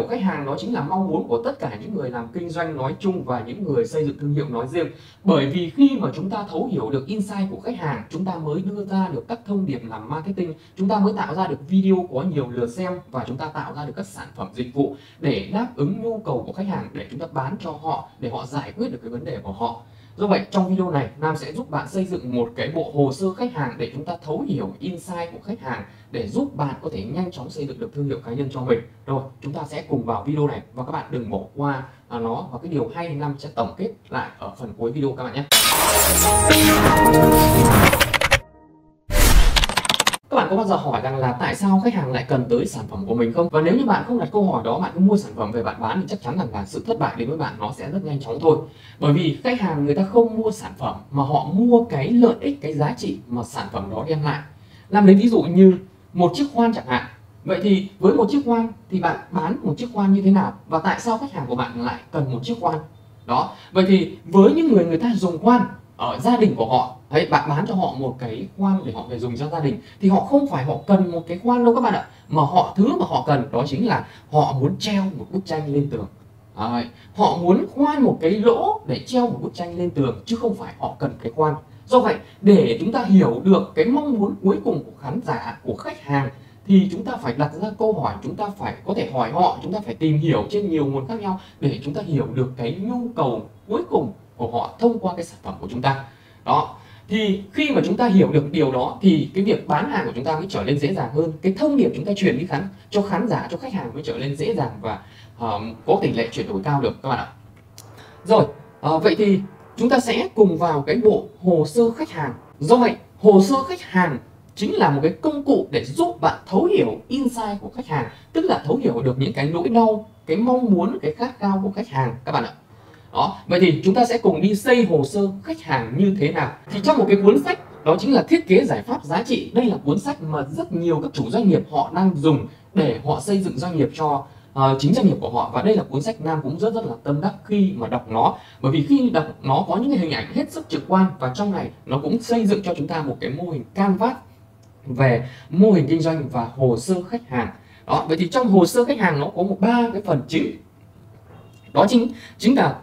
hiểu khách hàng đó chính là mong muốn của tất cả những người làm kinh doanh nói chung và những người xây dựng thương hiệu nói riêng. Bởi vì khi mà chúng ta thấu hiểu được insight của khách hàng, chúng ta mới đưa ra được các thông điệp làm marketing, chúng ta mới tạo ra được video có nhiều lượt xem và chúng ta tạo ra được các sản phẩm dịch vụ để đáp ứng nhu cầu của khách hàng để chúng ta bán cho họ để họ giải quyết được cái vấn đề của họ. Do vậy, trong video này, Nam sẽ giúp bạn xây dựng một cái bộ hồ sơ khách hàng để chúng ta thấu hiểu insight của khách hàng để giúp bạn có thể nhanh chóng xây dựng được thương hiệu cá nhân cho mình. Rồi, chúng ta sẽ cùng vào video này và các bạn đừng bỏ qua à, nó và cái điều hay Nam sẽ tổng kết lại ở phần cuối video các bạn nhé. Có bao giờ hỏi rằng là tại sao khách hàng lại cần tới sản phẩm của mình không? Và nếu như bạn không đặt câu hỏi đó, bạn cứ mua sản phẩm về bạn bán thì chắc chắn rằng là sự thất bại đến với bạn nó sẽ rất nhanh chóng thôi. Bởi vì khách hàng người ta không mua sản phẩm mà họ mua cái lợi ích, cái giá trị mà sản phẩm đó đem lại. Làm lấy ví dụ như một chiếc khoan chẳng hạn. Vậy thì với một chiếc khoan thì bạn bán một chiếc khoan như thế nào? Và tại sao khách hàng của bạn lại cần một chiếc khoan? Đó. Vậy thì với những người người ta dùng khoan ở gia đình của họ Đấy, bạn bán cho họ một cái khoan để họ về dùng cho gia đình thì họ không phải họ cần một cái khoan đâu các bạn ạ. Mà họ thứ mà họ cần đó chính là họ muốn treo một bức tranh lên tường. Đấy, họ muốn khoan một cái lỗ để treo một bức tranh lên tường chứ không phải họ cần cái khoan. Do vậy để chúng ta hiểu được cái mong muốn cuối cùng của khán giả của khách hàng thì chúng ta phải đặt ra câu hỏi chúng ta phải có thể hỏi họ chúng ta phải tìm hiểu trên nhiều nguồn khác nhau để chúng ta hiểu được cái nhu cầu cuối cùng của họ thông qua cái sản phẩm của chúng ta. Đó thì khi mà chúng ta hiểu được điều đó thì cái việc bán hàng của chúng ta mới trở nên dễ dàng hơn. Cái thông điệp chúng ta truyền đi khán cho khán giả cho khách hàng mới trở nên dễ dàng và uh, có tỷ lệ chuyển đổi cao được các bạn ạ. Rồi uh, vậy thì chúng ta sẽ cùng vào cái bộ hồ sơ khách hàng. Do vậy hồ sơ khách hàng chính là một cái công cụ để giúp bạn thấu hiểu insight của khách hàng tức là thấu hiểu được những cái nỗi đau cái mong muốn cái khát khao của khách hàng các bạn ạ đó vậy thì chúng ta sẽ cùng đi xây hồ sơ khách hàng như thế nào? Thì trong một cái cuốn sách đó chính là thiết kế giải pháp giá trị. Đây là cuốn sách mà rất nhiều các chủ doanh nghiệp họ đang dùng để họ xây dựng doanh nghiệp cho uh, chính doanh nghiệp của họ. Và đây là cuốn sách Nam cũng rất rất là tâm đắc khi mà đọc nó. Bởi vì khi đọc nó có những cái hình ảnh hết sức trực quan và trong này nó cũng xây dựng cho chúng ta một cái mô hình canvas về mô hình kinh doanh và hồ sơ khách hàng. Đó vậy thì trong hồ sơ khách hàng nó có một ba cái phần chính đó chính chính là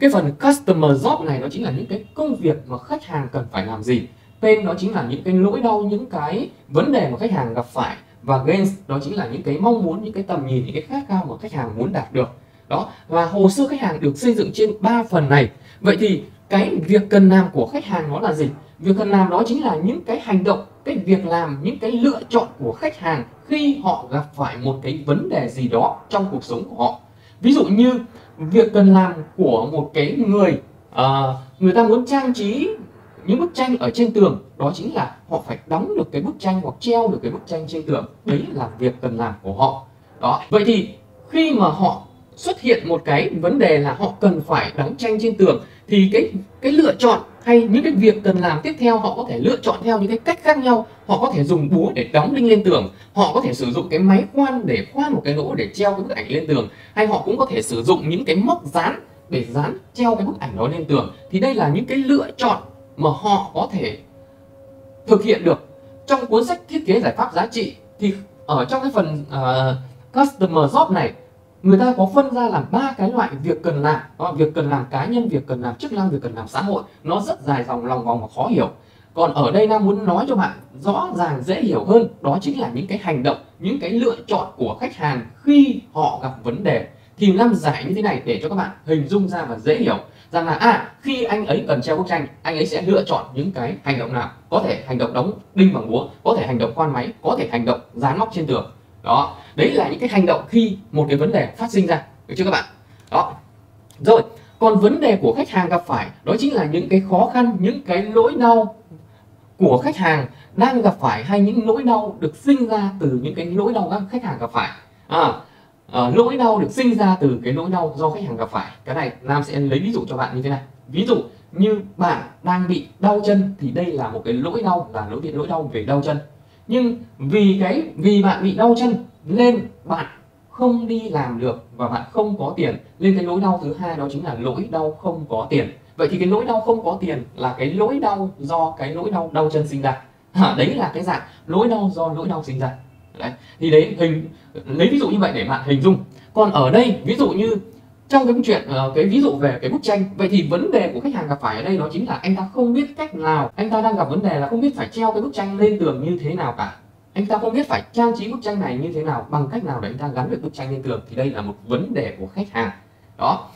cái phần customer job này nó chính là những cái công việc mà khách hàng cần phải làm gì. Tên đó chính là những cái nỗi đau, những cái vấn đề mà khách hàng gặp phải. Và gains đó chính là những cái mong muốn, những cái tầm nhìn, những cái khát khao mà khách hàng muốn đạt được. Đó, và hồ sơ khách hàng được xây dựng trên ba phần này. Vậy thì cái việc cần làm của khách hàng nó là gì? Việc cần làm đó chính là những cái hành động, cái việc làm, những cái lựa chọn của khách hàng khi họ gặp phải một cái vấn đề gì đó trong cuộc sống của họ ví dụ như việc cần làm của một cái người uh, người ta muốn trang trí những bức tranh ở trên tường đó chính là họ phải đóng được cái bức tranh hoặc treo được cái bức tranh trên tường. Đấy là việc cần làm của họ. Đó vậy thì khi mà họ xuất hiện một cái vấn đề là họ cần phải đóng tranh trên tường thì cái cái lựa chọn hay những cái việc cần làm tiếp theo họ có thể lựa chọn theo những cái cách khác nhau. Họ có thể dùng búa để đóng đinh lên tường. Họ có thể sử dụng cái máy khoan để khoan một cái lỗ để treo cái bức ảnh lên tường. Hay họ cũng có thể sử dụng những cái móc dán để dán treo cái bức ảnh đó lên tường. Thì đây là những cái lựa chọn mà họ có thể thực hiện được. Trong cuốn sách thiết kế giải pháp giá trị thì ở trong cái phần uh, customer job này người ta có phân ra làm ba cái loại việc cần làm. Đó, việc cần làm cá nhân việc cần làm chức năng việc cần làm xã hội. Nó rất dài dòng lòng vòng và khó hiểu. Còn ở đây nam muốn nói cho bạn rõ ràng dễ hiểu hơn đó chính là những cái hành động những cái lựa chọn của khách hàng khi họ gặp vấn đề. Thì nam giải như thế này để cho các bạn hình dung ra và dễ hiểu rằng là à khi anh ấy cần treo bức tranh anh ấy sẽ lựa chọn những cái hành động nào? Có thể hành động đóng đinh bằng búa có thể hành động khoan máy có thể hành động dán móc trên tường đó đấy là những cái hành động khi một cái vấn đề phát sinh ra được chưa các bạn? Đó. Rồi còn vấn đề của khách hàng gặp phải đó chính là những cái khó khăn những cái nỗi đau của khách hàng đang gặp phải hay những nỗi đau được sinh ra từ những cái nỗi đau các khách hàng gặp phải. À, ờ, à, nỗi đau được sinh ra từ cái nỗi đau do khách hàng gặp phải. Cái này nam sẽ lấy ví dụ cho bạn như thế này. Ví dụ như bạn đang bị đau chân thì đây là một cái nỗi đau là nỗi nỗi đau về đau chân nhưng vì cái vì bạn bị đau chân nên bạn không đi làm được và bạn không có tiền. Nên cái nỗi đau thứ hai đó chính là nỗi đau không có tiền. Vậy thì cái nỗi đau không có tiền là cái nỗi đau do cái nỗi đau đau chân sinh ra. À, đấy là cái dạng nỗi đau do nỗi đau sinh ra. Đấy thì đấy hình lấy ví dụ như vậy để bạn hình dung. Còn ở đây ví dụ như trong cái chuyện uh, cái ví dụ về cái bức tranh vậy thì vấn đề của khách hàng gặp phải ở đây đó chính là anh ta không biết cách nào anh ta đang gặp vấn đề là không biết phải treo cái bức tranh lên tường như thế nào cả. Anh ta không biết phải trang trí bức tranh này như thế nào bằng cách nào để anh ta gắn được bức tranh lên tường thì đây là một vấn đề của khách hàng. Đó.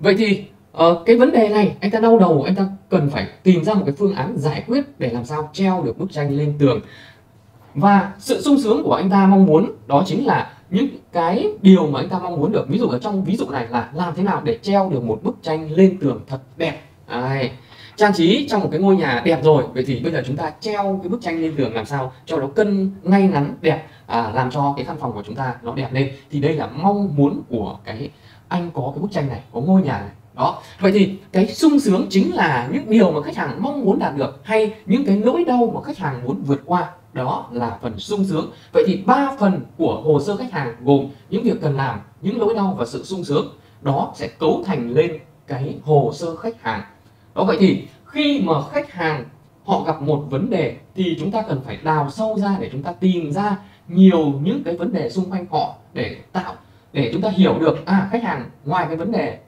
Vậy thì uh, cái vấn đề này anh ta đau đầu anh ta cần phải tìm ra một cái phương án giải quyết để làm sao treo được bức tranh lên tường. Và sự sung sướng của anh ta mong muốn đó chính là những cái điều mà anh ta mong muốn được ví dụ ở trong ví dụ này là làm thế nào để treo được một bức tranh lên tường thật đẹp. Đấy. trang trí trong một cái ngôi nhà đẹp rồi vậy thì bây giờ chúng ta treo cái bức tranh lên tường làm sao cho nó cân ngay ngắn đẹp à, làm cho cái căn phòng của chúng ta nó đẹp lên. Thì đây là mong muốn của cái anh có cái bức tranh này có ngôi nhà này. Đó. Vậy thì cái sung sướng chính là những điều mà khách hàng mong muốn đạt được hay những cái nỗi đau mà khách hàng muốn vượt qua đó là phần sung sướng. Vậy thì ba phần của hồ sơ khách hàng gồm những việc cần làm, những nỗi đau và sự sung sướng, đó sẽ cấu thành lên cái hồ sơ khách hàng. Đó, vậy thì khi mà khách hàng họ gặp một vấn đề thì chúng ta cần phải đào sâu ra để chúng ta tìm ra nhiều những cái vấn đề xung quanh họ để tạo, để chúng ta hiểu được à khách hàng ngoài cái vấn đề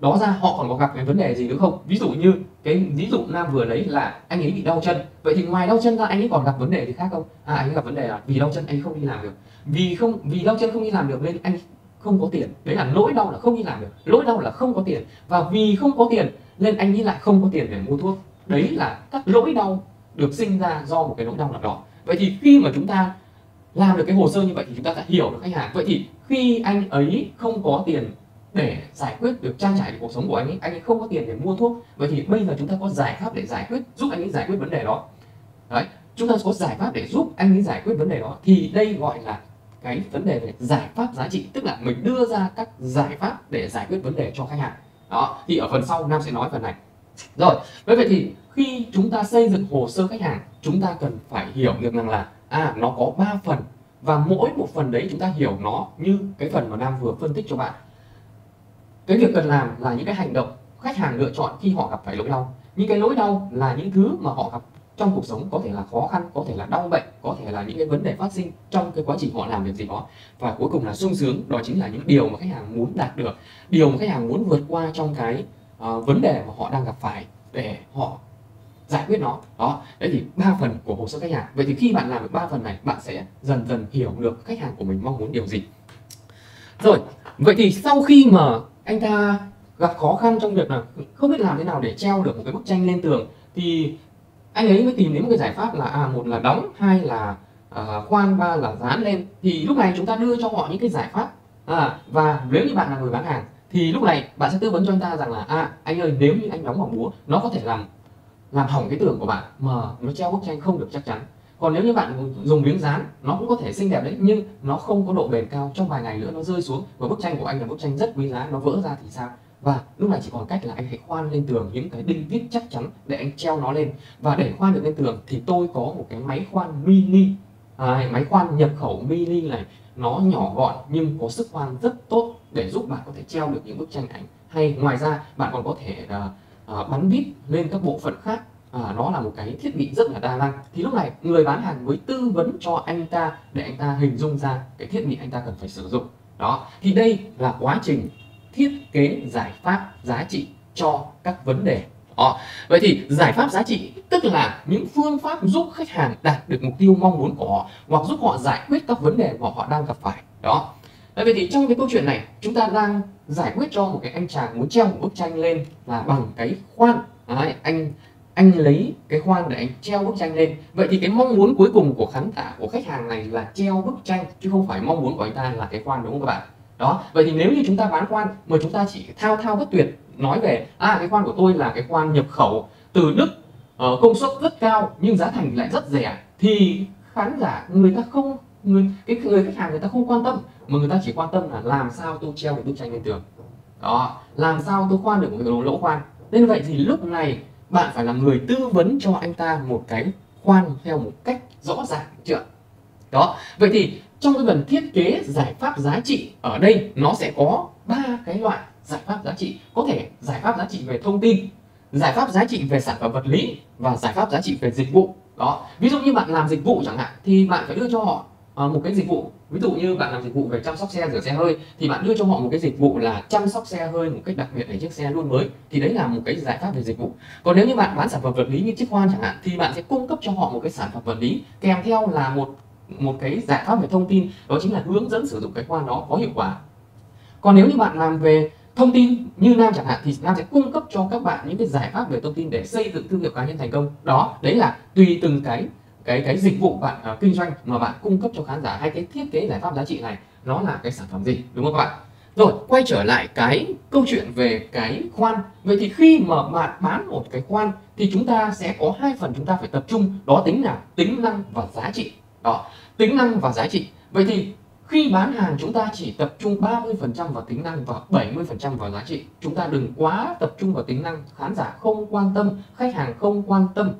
đó ra họ còn có gặp cái vấn đề gì nữa không? Ví dụ như cái ví dụ nam vừa lấy là anh ấy bị đau chân. Vậy thì ngoài đau chân ra, anh ấy còn gặp vấn đề gì khác không? À anh ấy gặp vấn đề là vì đau chân anh ấy không đi làm được. Vì không, vì đau chân không đi làm được nên anh không có tiền. Đấy là lỗi đau là không đi làm được. Lỗi đau là không có tiền. Và vì không có tiền nên anh ấy lại không có tiền để mua thuốc. Đấy là các lỗi đau được sinh ra do một cái nỗi đau nào đó. Vậy thì khi mà chúng ta làm được cái hồ sơ như vậy thì chúng ta đã hiểu được khách hàng. Vậy thì khi anh ấy không có tiền để giải quyết được trang trải được cuộc sống của anh ấy anh ấy không có tiền để mua thuốc. Vậy thì bây giờ chúng ta có giải pháp để giải quyết, giúp anh ấy giải quyết vấn đề đó. Đấy, chúng ta có giải pháp để giúp anh ấy giải quyết vấn đề đó. Thì đây gọi là cái vấn đề về giải pháp giá trị, tức là mình đưa ra các giải pháp để giải quyết vấn đề cho khách hàng. Đó, thì ở phần sau nam sẽ nói phần này. Rồi với vậy thì khi chúng ta xây dựng hồ sơ khách hàng, chúng ta cần phải hiểu được rằng là à nó có 3 phần. Và mỗi một phần đấy chúng ta hiểu nó như cái phần mà nam vừa phân tích cho bạn cái việc cần làm là những cái hành động khách hàng lựa chọn khi họ gặp phải nỗi đau. Những cái nỗi đau là những thứ mà họ gặp trong cuộc sống có thể là khó khăn có thể là đau bệnh có thể là những cái vấn đề phát sinh trong cái quá trình họ làm việc gì đó. Và cuối cùng là sung sướng đó chính là những điều mà khách hàng muốn đạt được điều mà khách hàng muốn vượt qua trong cái uh, vấn đề mà họ đang gặp phải để họ giải quyết nó. Đó đấy thì ba phần của hồ sơ khách hàng. Vậy thì khi bạn làm được ba phần này bạn sẽ dần dần hiểu được khách hàng của mình mong muốn điều gì. Rồi vậy thì sau khi mà anh ta gặp khó khăn trong việc là không biết làm thế nào để treo được một cái bức tranh lên tường. Thì anh ấy mới tìm đến một cái giải pháp là à một là đóng hai là à, khoan ba là dán lên. Thì lúc này chúng ta đưa cho họ những cái giải pháp. À, và nếu như bạn là người bán hàng thì lúc này bạn sẽ tư vấn cho anh ta rằng là à anh ơi nếu như anh đóng bằng búa nó có thể làm làm hỏng cái tường của bạn mà nó treo bức tranh không được chắc chắn còn nếu như bạn dùng miếng dán nó cũng có thể xinh đẹp đấy nhưng nó không có độ bền cao trong vài ngày nữa nó rơi xuống. Và bức tranh của anh là bức tranh rất quý giá nó vỡ ra thì sao? Và lúc này chỉ còn cách là anh hãy khoan lên tường những cái đinh vít chắc chắn để anh treo nó lên. Và để khoan được lên tường thì tôi có một cái máy khoan mini. À, máy khoan nhập khẩu mini này nó nhỏ gọn nhưng có sức khoan rất tốt để giúp bạn có thể treo được những bức tranh ảnh hay. Ngoài ra bạn còn có thể uh, uh, bắn vít lên các bộ phận khác à, nó là một cái thiết bị rất là đa năng. Thì lúc này người bán hàng mới tư vấn cho anh ta để anh ta hình dung ra cái thiết bị anh ta cần phải sử dụng. Đó thì đây là quá trình thiết kế giải pháp giá trị cho các vấn đề. Đó. Vậy thì giải pháp giá trị tức là những phương pháp giúp khách hàng đạt được mục tiêu mong muốn của họ hoặc giúp họ giải quyết các vấn đề mà họ đang gặp phải. Đó. Ờ, vậy thì trong cái câu chuyện này chúng ta đang giải quyết cho một cái anh chàng muốn treo một bức tranh lên là bằng cái khoan. Đấy, anh anh lấy cái khoan để anh treo bức tranh lên. Vậy thì cái mong muốn cuối cùng của khán giả của khách hàng này là treo bức tranh chứ không phải mong muốn của anh ta là cái khoan đúng không các bạn? Đó vậy thì nếu như chúng ta bán khoan mà chúng ta chỉ thao thao bất tuyệt nói về à cái khoan của tôi là cái khoan nhập khẩu từ đức uh, công suất rất cao nhưng giá thành lại rất rẻ thì khán giả người ta không người cái người khách hàng người ta không quan tâm mà người ta chỉ quan tâm là làm sao tôi treo được bức tranh lên tường. Đó làm sao tôi khoan được một cái lỗ khoan nên vậy thì lúc này bạn phải là người tư vấn cho anh ta một cái khoan theo một cách rõ ràng, chưa? Đó, vậy thì trong cái phần thiết kế giải pháp giá trị ở đây, nó sẽ có ba cái loại giải pháp giá trị. Có thể giải pháp giá trị về thông tin, giải pháp giá trị về sản phẩm vật lý và giải pháp giá trị về dịch vụ. Đó, ví dụ như bạn làm dịch vụ chẳng hạn, thì bạn phải đưa cho họ uh, một cái dịch vụ ví dụ như bạn làm dịch vụ về chăm sóc xe rửa xe hơi thì bạn đưa cho họ một cái dịch vụ là chăm sóc xe hơi một cách đặc biệt để chiếc xe luôn mới. Thì đấy là một cái giải pháp về dịch vụ. Còn nếu như bạn bán sản phẩm vật lý như chiếc khoan chẳng hạn thì bạn sẽ cung cấp cho họ một cái sản phẩm vật lý kèm theo là một một cái giải pháp về thông tin đó chính là hướng dẫn sử dụng cái khoan đó có hiệu quả. Còn nếu như bạn làm về thông tin như Nam chẳng hạn thì Nam sẽ cung cấp cho các bạn những cái giải pháp về thông tin để xây dựng thương hiệu cá nhân thành công. Đó đấy là tùy từng cái cái cái dịch vụ bạn uh, kinh doanh mà bạn cung cấp cho khán giả hay cái thiết kế giải pháp giá trị này nó là cái sản phẩm gì đúng không các bạn? Rồi quay trở lại cái câu chuyện về cái khoan. Vậy thì khi mà bạn bán một cái khoan thì chúng ta sẽ có hai phần chúng ta phải tập trung đó tính là tính năng và giá trị. Đó tính năng và giá trị. Vậy thì khi bán hàng chúng ta chỉ tập trung 30% vào tính năng và 70% vào giá trị. Chúng ta đừng quá tập trung vào tính năng khán giả không quan tâm khách hàng không quan tâm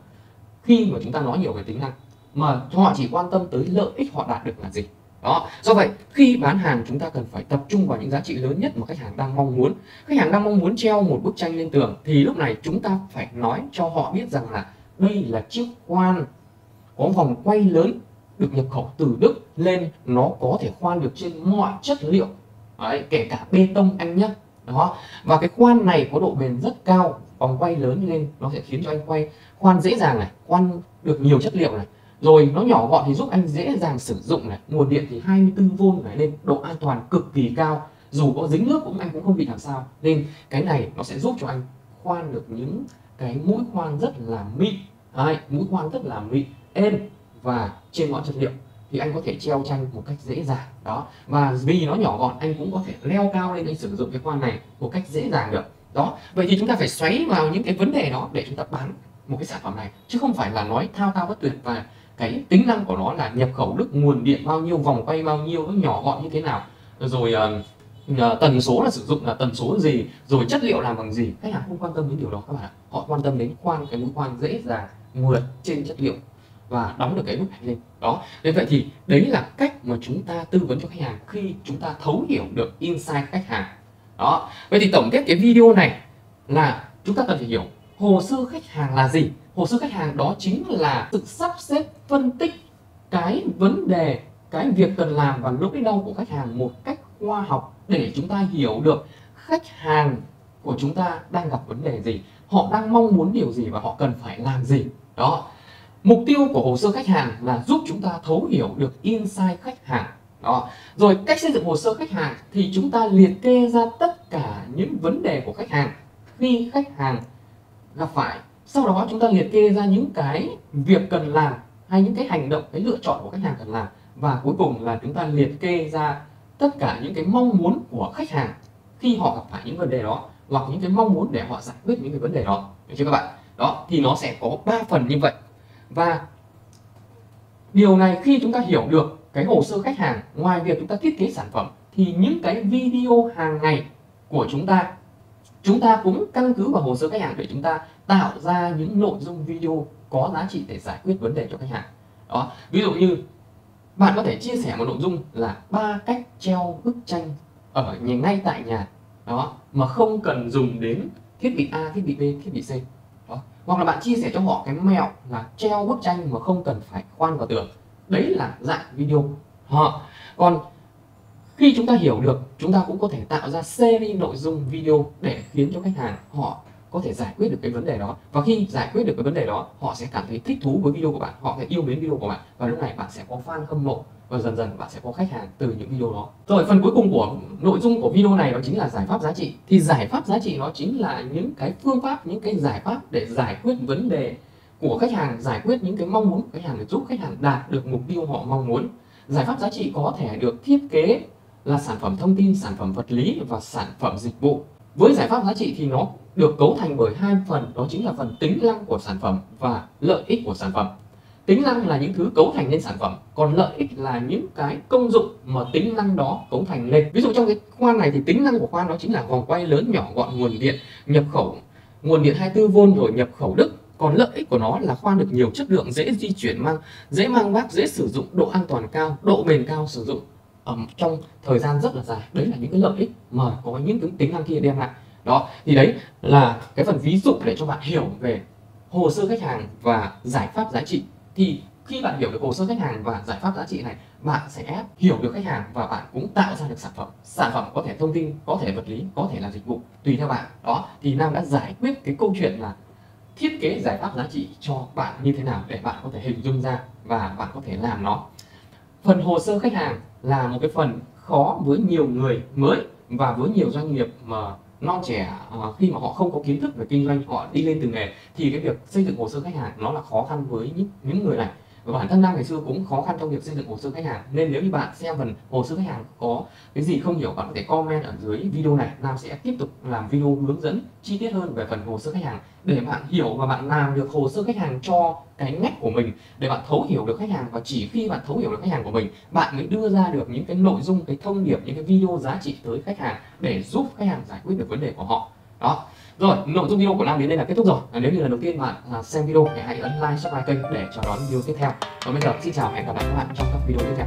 khi mà chúng ta nói nhiều về tính năng mà họ chỉ quan tâm tới lợi ích họ đạt được là gì. Đó do vậy khi bán hàng chúng ta cần phải tập trung vào những giá trị lớn nhất mà khách hàng đang mong muốn. Khách hàng đang mong muốn treo một bức tranh lên tường thì lúc này chúng ta phải nói cho họ biết rằng là đây là chiếc khoan có vòng quay lớn được nhập khẩu từ Đức lên nó có thể khoan được trên mọi chất liệu. Đấy, kể cả bê tông anh nhé đó và cái khoan này có độ bền rất cao vòng quay lớn lên nó sẽ khiến cho anh quay khoan dễ dàng này khoan được nhiều chất liệu này. Rồi nó nhỏ gọn thì giúp anh dễ dàng sử dụng này. Nguồn điện thì 24V này nên độ an toàn cực kỳ cao. Dù có dính nước cũng anh cũng không bị làm sao. Nên cái này nó sẽ giúp cho anh khoan được những cái mũi khoan rất là mịn. Đấy, mũi khoan rất là mịn êm và trên mọi chất liệu. Thì anh có thể treo tranh một cách dễ dàng đó. Và vì nó nhỏ gọn anh cũng có thể leo cao lên anh sử dụng cái khoan này một cách dễ dàng được đó. Vậy thì chúng ta phải xoáy vào những cái vấn đề đó để chúng ta bán một cái sản phẩm này chứ không phải là nói thao thao bất tuyệt và cái tính năng của nó là nhập khẩu đức nguồn điện bao nhiêu vòng quay bao nhiêu nó nhỏ gọn như thế nào. Rồi uh, tần số là sử dụng là tần số gì rồi chất liệu làm bằng gì. Khách hàng không quan tâm đến điều đó các bạn ạ. Họ quan tâm đến khoan cái mũi khoan dễ dàng mượt trên chất liệu và đóng được cái bức ảnh lên. Đó nên vậy thì đấy là cách mà chúng ta tư vấn cho khách hàng khi chúng ta thấu hiểu được insight khách hàng. Đó vậy thì tổng kết cái video này là chúng ta cần phải hiểu hồ sơ khách hàng là gì? Hồ sơ khách hàng đó chính là sự sắp xếp, phân tích cái vấn đề, cái việc cần làm và nỗi đau của khách hàng một cách khoa học để chúng ta hiểu được khách hàng của chúng ta đang gặp vấn đề gì, họ đang mong muốn điều gì và họ cần phải làm gì. Đó. Mục tiêu của hồ sơ khách hàng là giúp chúng ta thấu hiểu được insight khách hàng. Đó. Rồi, cách xây dựng hồ sơ khách hàng thì chúng ta liệt kê ra tất cả những vấn đề của khách hàng. Khi khách hàng gặp phải. Sau đó chúng ta liệt kê ra những cái việc cần làm hay những cái hành động, cái lựa chọn của khách hàng cần làm. Và cuối cùng là chúng ta liệt kê ra tất cả những cái mong muốn của khách hàng khi họ gặp phải những vấn đề đó, hoặc những cái mong muốn để họ giải quyết những cái vấn đề đó. Được chưa các bạn? Đó, thì nó sẽ có 3 phần như vậy. Và điều này khi chúng ta hiểu được cái hồ sơ khách hàng, ngoài việc chúng ta thiết kế sản phẩm, thì những cái video hàng ngày của chúng ta chúng ta cũng căn cứ vào hồ sơ khách hàng để chúng ta tạo ra những nội dung video có giá trị để giải quyết vấn đề cho khách hàng. Đó, ví dụ như bạn có thể chia sẻ một nội dung là ba cách treo bức tranh ở nhà, ngay tại nhà, đó, mà không cần dùng đến thiết bị A, thiết bị B, thiết bị C, đó. hoặc là bạn chia sẻ cho họ cái mẹo là treo bức tranh mà không cần phải khoan vào tường. Đấy là dạng video. Họ, còn khi chúng ta hiểu được, chúng ta cũng có thể tạo ra series nội dung video để khiến cho khách hàng họ có thể giải quyết được cái vấn đề đó. Và khi giải quyết được cái vấn đề đó, họ sẽ cảm thấy thích thú với video của bạn, họ sẽ yêu mến video của bạn. Và lúc này bạn sẽ có fan hâm mộ và dần dần bạn sẽ có khách hàng từ những video đó. Rồi phần cuối cùng của nội dung của video này đó chính là giải pháp giá trị. Thì giải pháp giá trị nó chính là những cái phương pháp, những cái giải pháp để giải quyết vấn đề của khách hàng, giải quyết những cái mong muốn của khách hàng để giúp khách hàng đạt được mục tiêu họ mong muốn. Giải pháp giá trị có thể được thiết kế là sản phẩm thông tin, sản phẩm vật lý và sản phẩm dịch vụ. Với giải pháp giá trị thì nó được cấu thành bởi hai phần, đó chính là phần tính năng của sản phẩm và lợi ích của sản phẩm. Tính năng là những thứ cấu thành nên sản phẩm, còn lợi ích là những cái công dụng mà tính năng đó cấu thành lên. Ví dụ trong cái khoan này thì tính năng của khoan đó chính là vòng quay lớn nhỏ gọn nguồn điện, nhập khẩu nguồn điện 24V rồi nhập khẩu Đức. Còn lợi ích của nó là khoan được nhiều chất lượng, dễ di chuyển, mang, dễ mang vác dễ sử dụng, độ an toàn cao, độ bền cao sử dụng um, trong thời gian rất là dài. Đấy là những cái lợi ích mà có những cái tính năng kia đem lại. Đó thì đấy là cái phần ví dụ để cho bạn hiểu về hồ sơ khách hàng và giải pháp giá trị. Thì khi bạn hiểu được hồ sơ khách hàng và giải pháp giá trị này bạn sẽ hiểu được khách hàng và bạn cũng tạo ra được sản phẩm. Sản phẩm có thể thông tin có thể vật lý có thể là dịch vụ tùy theo bạn. Đó thì nam đã giải quyết cái câu chuyện là thiết kế giải pháp giá trị cho bạn như thế nào để bạn có thể hình dung ra và bạn có thể làm nó phần hồ sơ khách hàng là một cái phần khó với nhiều người mới và với nhiều doanh nghiệp mà non trẻ à, khi mà họ không có kiến thức về kinh doanh, họ đi lên từ nghề, thì cái việc xây dựng hồ sơ khách hàng nó là khó khăn với những những người này và bản thân nam ngày xưa cũng khó khăn trong việc xây dựng hồ sơ khách hàng. Nên nếu như bạn xem phần hồ sơ khách hàng có cái gì không hiểu, bạn có thể comment ở dưới video này. Nam sẽ tiếp tục làm video hướng dẫn chi tiết hơn về phần hồ sơ khách hàng để bạn hiểu và bạn làm được hồ sơ khách hàng cho cái ngách của mình, để bạn thấu hiểu được khách hàng. Và chỉ khi bạn thấu hiểu được khách hàng của mình, bạn mới đưa ra được những cái nội dung, cái thông điệp, những cái video giá trị tới khách hàng để giúp khách hàng giải quyết được vấn đề của họ. Đó rồi nội dung video của nam đến đây là kết thúc rồi. À, nếu như lần đầu tiên bạn à, xem video thì hãy ấn like subscribe kênh để chào đón video tiếp theo. Còn bây giờ xin chào hẹn gặp lại các bạn trong các video tiếp theo.